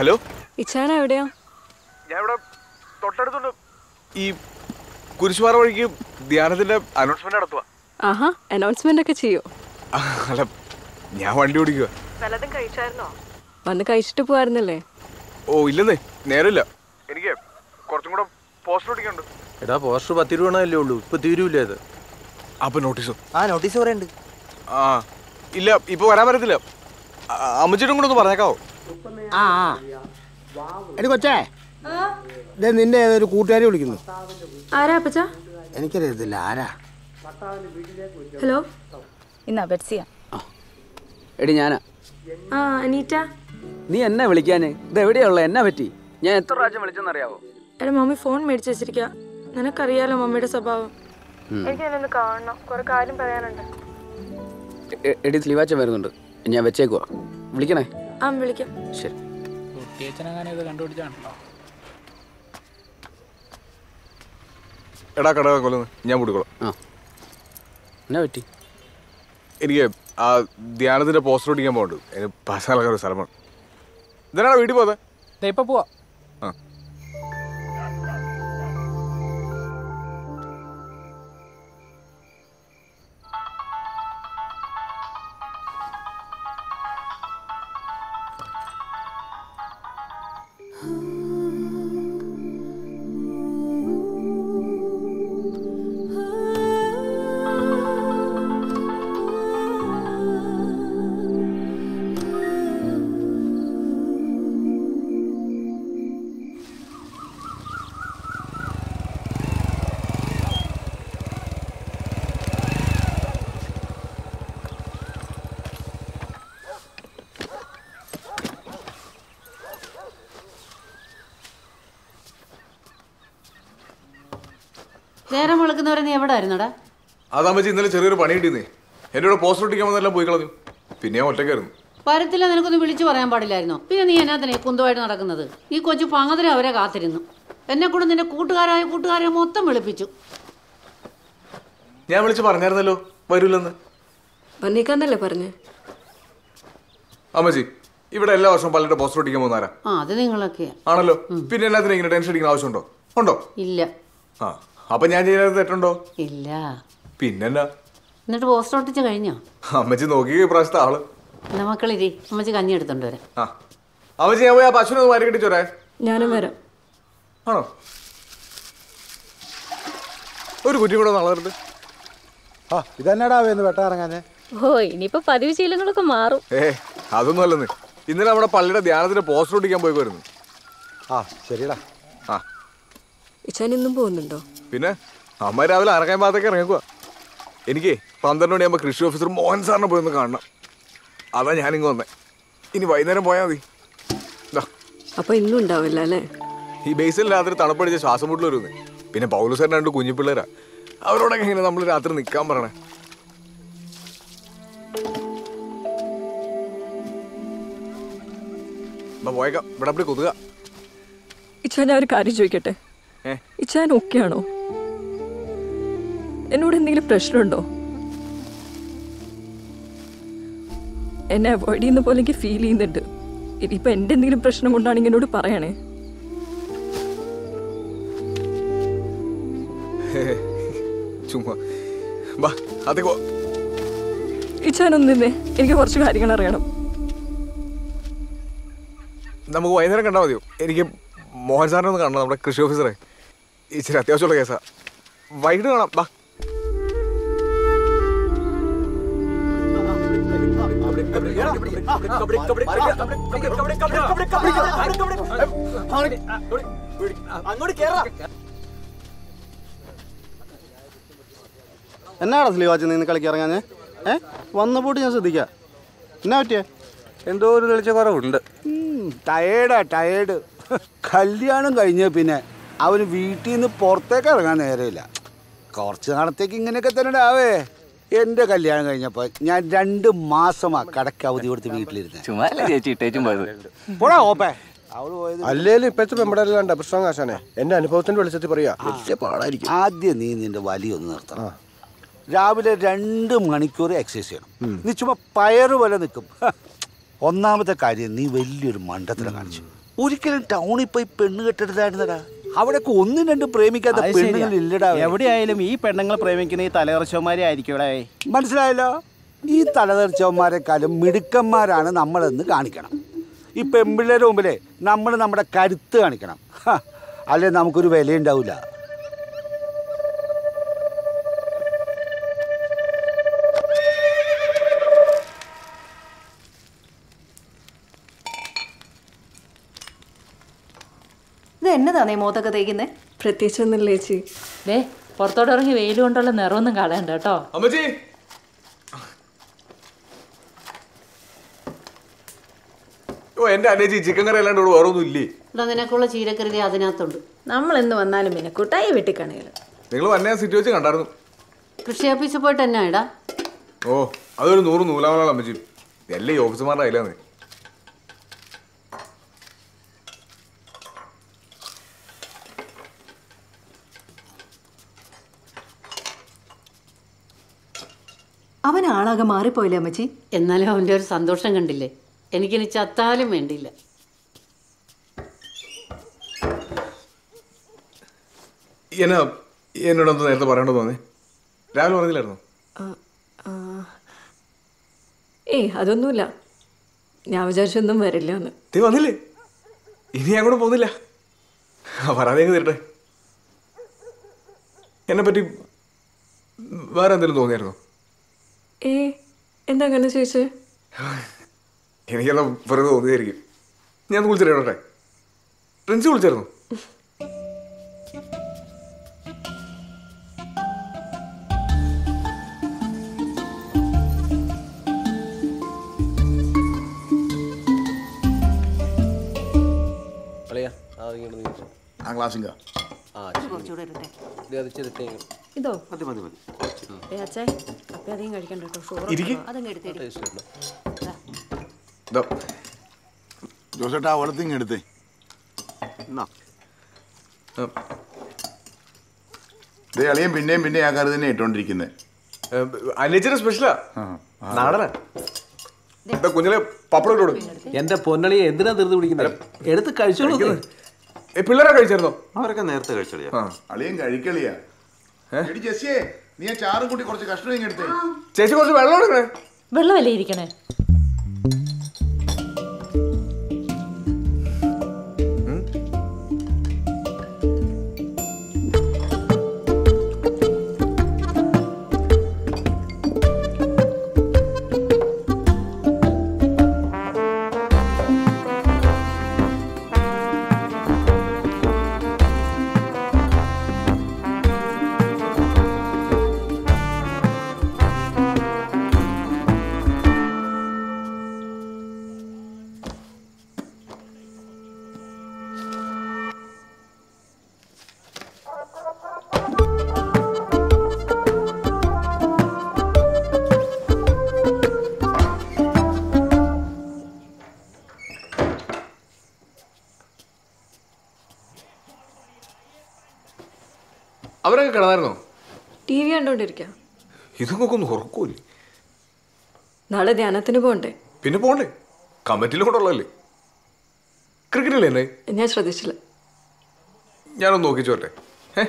Hello? ഇച്ചാന എവിടെയാ? ഞാൻ ഇവിടെ തൊട്ടടുത്തുണ്ട്. ഈ കുരിശുപാറ വഴിക്ക് ധ്യാനത്തിന്റെ അനൗൺസ്മെന്റ് നടത്തുക ആഹാ അനൗൺസ്മെന്റ് ഒക്കെ ചെയ്യോ? അല്ല ഞാൻ വണ്ടി ഓടിക്കുക വല്ലതും കഴിച്ചായിരുന്നോ? വന്ന് കഴിച്ചിട്ട് പോവായിരുന്നല്ലേ? ഓ ഇല്ലെന്നേ നേരമില്ല. എനിക്ക് കുറച്ചും കൂടെ പോസ്റ്റർ ഓടിക്കണ്ട് എടാ പോസ്റ്റർ പത്ത് രൂപണല്ലേ ഉള്ളൂ? ഇപ്പൊ തീരൂല അത്? അപ്പൊ നോട്ടീസോ ആ നോട്ടീസ് പറയണ്ട്. ആ ഇല്ല ഇപ്പൊ വരാൻ പറ്റത്തില്ല. അമ്മച്ചിട്ടും കൂടെ ഒന്ന് പറഞ്ഞേക്കാവോ? ആ ആ. എടി കൊച്ചേ. ദേ നിന്റെ ഏതൊരു കൂട്ടുകാരി വിളിക്കുന്നു. ആരാ അപ്പച്ച? എനിക്കറിയത്തില്ല. ആരാ? ഹലോ? ഇന്നാ ബെറ്റ്സിയാ. എടി ഞാനാ. ആ അനീറ്റ. നീ എന്നെ വിളിക്കാന്? ഇത് എവിടെയുള്ള എന്നെ പറ്റി? ഞാൻ എത്ര പ്രാവശ്യം വിളിച്ചെന്നറിയാവോ? എടാ മമ്മി ഫോൺ മേടിച്ച് വെച്ചിരിക്ക. നിനക്കറിയാലോ മമ്മിയുടെ സ്വഭാവം. എനിക്ക് എന്നൊന്ന് കാണണം. കുറെ കാര്യം പറയാനുണ്ട്. എടി സ്ലീവാച്ചൻ വരുന്നുണ്ട്. ഞാൻ വെച്ചേക്കുവാ. വിളിക്കണേ? ആ വിളിക്കാം. ശരി. എടാ കട കൊല്ലുന്നു ഞാൻ കൂടിക്കോളാം ആ. എന്നാ പറ്റി? എനിക്ക് ആ ധ്യാനത്തിന്റെ പോസ്റ്റർ ഓടിക്കാൻ പോകണ്ട് എനിക്ക് പാസ്സാലൊക്കെ ഒരു സ്ഥലമാണ്. ഇതാണ് വീട്ടിൽ പോകാതെ ഇപ്പൊ പോവാ. ആ നേരം വിളിക്കുന്നവരെ നീ എവിടെ ആയിരുന്നടാ ഇന്നലെ ചെറിയൊരു പണി കിട്ടിയെന്നേ. എന്റെ കൂടെ പോസ്റ്റർ ഒട്ടിക്കാൻ വന്നെല്ലാം പോയി കളഞ്ഞു. പിന്നെ ഞാൻ ഒറ്റക്കായിരുന്നു വരത്തില്ല നിനക്കൊന്ന് വിളിച്ചു പറയാൻ പാടില്ലായിരുന്നോ? പിന്നെ നീ എന്നാത്തിനെ കുന്തമായിട്ട് നടക്കുന്നത്? ഈ കൊച്ചു പങ്ങതിരെ അവരെ കാത്തിരുന്നു. എന്നെ കൂടെ നിന്റെ കൂട്ടുകാരായ കൂട്ടുകാരെ മൊത്തം വിളിപ്പിച്ചു. ഞാൻ വിളിച്ചു പറഞ്ഞായിരുന്നല്ലോ വരൂലെന്ന്. വന്നേക്കാന്നല്ലേ പറഞ്ഞേ? അമ്മജി ഇവിടെ എല്ലാ വർഷവും പലരുടെ പോസ്റ്റർ ഒട്ടിക്കാൻ പോകുന്നാരാ അത് നിങ്ങളൊക്കെയാ. ആണല്ലോ. പിന്നെ എല്ലാത്തിനും ഇങ്ങനെ ടെൻഷൻ അടിക്കുന്ന ആവശ്യമുണ്ടോ? ഉണ്ടോ? ഇല്ല. ആ. അപ്പൊ ഞാൻ ചെയ്യുന്നത് തെറ്റുണ്ടോ? ഇല്ല. പിന്നെന്നാ? എന്നിട്ട് പോസ്റ്റർ ഒട്ടിച്ച് കഴിഞ്ഞോ? അമ്മച്ചി നോക്കി ഇപ്രാവശ്യത്തെ ആൾ. എന്നാ മക്കളിരി അമ്മച്ചി കഞ്ഞി എടുത്തോണ്ട് വരാം. ആ. അമ്മച്ചി ഞാൻ പോയി ആ പശുവിനെ ഒന്ന് മാറി കെട്ടിച്ചോരേ ഞാനും വരാം. ആണോ? ഒരു കുറ്റി കൂടെ നളരുത് ആ ഇതന്നെടാ വേന്ന് വെട്ടാറങ്ങാഞ്ഞേ ഓ ഇനിയിപ്പോ പതിവ് ശീലങ്ങളൊക്കെ മാറും. ഏ അതൊന്നും അല്ലെന്ന്. ഇന്നലെ നമ്മുടെ പള്ളിയുടെ ധ്യാനത്തിന്റെ പോസ്റ്റർ ഒട്ടിക്കാൻ പോയി വരുന്നു ആ ശരിടാ ആ. ഇച്ചാൻ ഇന്നും പോകുന്നുണ്ടോ? പിന്നെ അമ്മ രാവിലെ അറക്കാൻ ഭാഗത്തേക്ക് ഇറങ്ങിക്കുക എനിക്ക് പന്ത്രണ്ട് മണിയാകുമ്പോൾ കൃഷി ഓഫീസർ മോഹൻ സാറിനെ പോയി ഒന്ന് കാണണം. അതാ ഞാനിങ്ങ് വന്നേ. ഇനി വൈകുന്നേരം പോയാൽ മതി. അപ്പൊ ഇന്നും ഉണ്ടാവില്ല അല്ലേ? ഈ ബേസിൽ രാത്രി തണുപ്പടിച്ച് ശ്വാസം മുട്ടിൽ വരുന്നേ. പിന്നെ പൗലുസാറിന് രണ്ട് കുഞ്ഞു പിള്ളേരാ. അവരോടൊക്കെ എങ്ങനെ നമ്മൾ രാത്രി നിൽക്കാൻ പറയണേ. പോയേക്കാം. ഇവിടെ കൊതുക. ഇച്ചാൻ ഞാൻ ഒരു കാര്യം ചോദിക്കട്ടെ? ഇച്ഛാൻ ഇച്ചാൻ ഓക്കെ ആണോ എന്നോട് എന്തെങ്കിലും പ്രശ്നമുണ്ടോ? എന്നെ അവോയ്ഡ് ചെയ്യുന്ന പോലെ എനിക്ക് ഫീൽ ചെയ്യുന്നുണ്ട്. ഇനിയിപ്പോ എന്റെ എന്തെങ്കിലും പ്രശ്നം കൊണ്ടാണെങ്കിൽ എന്നോട് പറയണേ? ചുമ്മാ. വാ അതേ ഒന്ന് എനിക്ക് കുറച്ച് കാര്യങ്ങൾ അറിയണം. നമുക്ക് വൈകുന്നേരം കണ്ടാൽ മതിയോ? എനിക്ക് മോഹൻ സാറിനെ ഒന്ന് കാണണം നമ്മുടെ കൃഷി ഓഫീസറെ. ഇച്ചിരി അത്യാവശ്യമുള്ള കേസാ. വൈകിട്ട് കാണാം. ബാ എന്നാടാ സ്ലീവാച്ച് നിന്ന് കളിക്ക് ഇറങ്ങാഞ്ഞേ? ഏ? വന്നപ്പോട്ട് ഞാൻ ശ്രദ്ധിക്കാം. എന്നാ പറ്റിയ? എന്തോ ഒരു തെളിച്ച കുറവുണ്ട് ടയേർഡാ ടയേർഡ് കല്യാണം കഴിഞ്ഞ പിന്നെ അവന് വീട്ടിൽ നിന്ന് പുറത്തേക്ക് ഇറങ്ങാൻ നേരമില്ല. കുറച്ച് നാളത്തേക്ക് ഇങ്ങനെയൊക്കെ തന്നെ ആവേ. എന്റെ കല്യാണം കഴിഞ്ഞപ്പോ ഞാൻ രണ്ട് മാസമാ കടക്ക് അവധി കൊടുത്ത് വീട്ടിലിരുന്നു. അല്ലേലും ഇപ്പോഴത്തെ പെമ്പടല്ലാണ്ട പ്രശ്നം കാശാനെ എന്റെ അനുഭവത്തിന്റെ വെളിച്ചത്തിൽ പറയാ. പാടായിരിക്കും. ആദ്യം നീ നിന്റെ വലി ഒന്ന് നിർത്തണം. രാവിലെ രണ്ട് മണിക്കൂർ എക്സസൈസ് ചെയ്യണം. നീ ചുമ്മാ പയറ് പോലെ നിൽക്കും. ഒന്നാമത്തെ കാര്യം നീ വലിയൊരു മണ്ടത്തിനെ കാണിച്ചു. ഒരിക്കലും ടൗണിൽ പോയി പെണ്ണ് കെട്ടെടുത്തായിരുന്നടാ. അവിടെയൊക്കെ ഒന്നും രണ്ടും പ്രേമിക്കാത്ത പെണ്ണുങ്ങൾ ഇല്ലടാ എവിടെയായാലും ഈ പെണ്ണുങ്ങൾ പ്രേമിക്കുന്ന ഈ തലകർച്ചവന്മാരെ ആയിരിക്കും മനസ്സിലായല്ലോ? ഈ തലതെറിച്ചവന്മാരെക്കാളും മിടുക്കന്മാരാണ് നമ്മളെന്ന് കാണിക്കണം. ഈ പെമ്പിള്ളേരുടെ മുമ്പിലേ നമ്മൾ നമ്മുടെ കരുത്ത് കാണിക്കണം. അല്ലേ നമുക്കൊരു വിലയുണ്ടാവില്ല എന്നതാണേ മോതൊക്കെ തേക്കുന്നത് പ്രത്യേകിച്ച് ഒന്നുമില്ല ചേച്ചി. ദേ പുറത്തോട്ട് ഇറങ്ങി വെയിൽ കൊണ്ടുള്ള നിറമൊന്നും കളയണ്ട കേട്ടോ. അമ്മച്ചി! ഓ എന്റെ അനേച്ചി ചിക്കൻ കറി അല്ലാണ്ട് ഇവിടെ വേറെ ഒന്നും ഇല്ലേ? ഇവിടെ നിനക്കുള്ള ചീരക്കരുതി അതിനകത്തുണ്ട്. നമ്മൾ എന്ന് വന്നാലും പിന്നെ കൂട്ടായി നിങ്ങൾ വന്നെ സിറ്റി വെച്ച് കണ്ടായിരുന്നു. കൃഷി ഓഫീസിൽ പോയിട്ട് എന്നാ ഇടാ? ഓ അതൊരു നൂറ് നൂലാമലാണ് അമ്മച്ചി. എല്ലാം ഈ ഓഫീസർമാരുടെ കയ്യിലാണ് ആളാകെ മാറിപ്പോയില്ലേ അമ്മച്ചി? എന്നാലും അവന്റെ ഒരു സന്തോഷം കണ്ടില്ലേ? എനിക്കിനി ചത്താലും വേണ്ടിയില്ല. എന്നാ എന്നോടൊന്ന് നേരത്തെ പറയണ്ടോ തോന്നി? രാവിലെ പറഞ്ഞില്ലായിരുന്നു? ഏയ് അതൊന്നുമില്ല. ഞാൻ വിചാരിച്ചൊന്നും വരില്ല എന്ന്. തീ വന്നില്ലേ? ഇനി ഞാൻ കൂടെ പോകുന്നില്ല. ആ, പറയാതെ തരട്ടെ. എന്നെ പറ്റി വേറെ എന്തെങ്കിലും തോന്നിയായിരുന്നോ? ഏ എന്താ അങ്ങനെ ചോദിച്ചേ? എനിക്കെല്ലാം വെറുതെ തോന്നിയായിരിക്കും ഞാൻ വിളിച്ചിട്ടേ ഫ്രണ്ട്സ് വിളിച്ചായിരുന്നു? ആ ക്ലാസ്സിങ്ക ഇതോ? മതി മതി മതി. ഏ അച്ഛേ അപ്പം അധികം കഴിക്കണ്ട കേട്ടോ. ഷുഗർ ഇരിക്ക്. അതങ്ങ് എടുത്തേരി ദാ, ജോസേട്ടാ വെള്ളത്തിങ് എടുത്തേ. ഇതേ അളിയൻ പിന്നെയും പിന്നെയും ആ കറി തന്നെ ഇട്ടോണ്ടിരിക്കുന്നത് അനിയച്ചന് സ്പെഷ്യലാ നാടനാ? ഇതാ കുഞ്ഞിലെ പപ്പടം ഇട്ടോട് എന്റെ പൊന്നളിയെ എന്തിനാ തീർത്ത് പിടിക്കുന്നത് എടുത്ത് കഴിച്ചോളൂ. പിള്ളേരെ കഴിച്ചായിരുന്നോ? അവരൊക്കെ നേരത്തെ കഴിച്ചളിയാ. അളിയും അളിയൻ കഴിക്കളിയാ. എടി ജെസ്സിയെ നീ ആ ചാറും കൂട്ടി കുറച്ച് കഷ്ണം എടുത്തേ. ചേച്ചി കുറച്ച് വെള്ളം എടുക്കണേ. വെള്ളമല്ലേ ഇരിക്കണേ? അവരൊക്കെ കിടന്നായിരുന്നോ? T V കണ്ടോണ്ടിരിക്കാം. ഇതൊക്കെ ഒന്ന് ഉറക്കൂല്ലേ? നാളെ ധ്യാനത്തിന് പോകണ്ടേ? പിന്നെ പോണ്ടേ കമ്മിറ്റിയിൽ കൂടെ ഉള്ളതല്ലേ? ക്രിക്കറ്റില്ലേ ഞാൻ ശ്രദ്ധിച്ചില്ല. ഞാനൊന്ന് നോക്കിച്ചോട്ടെ. ഏ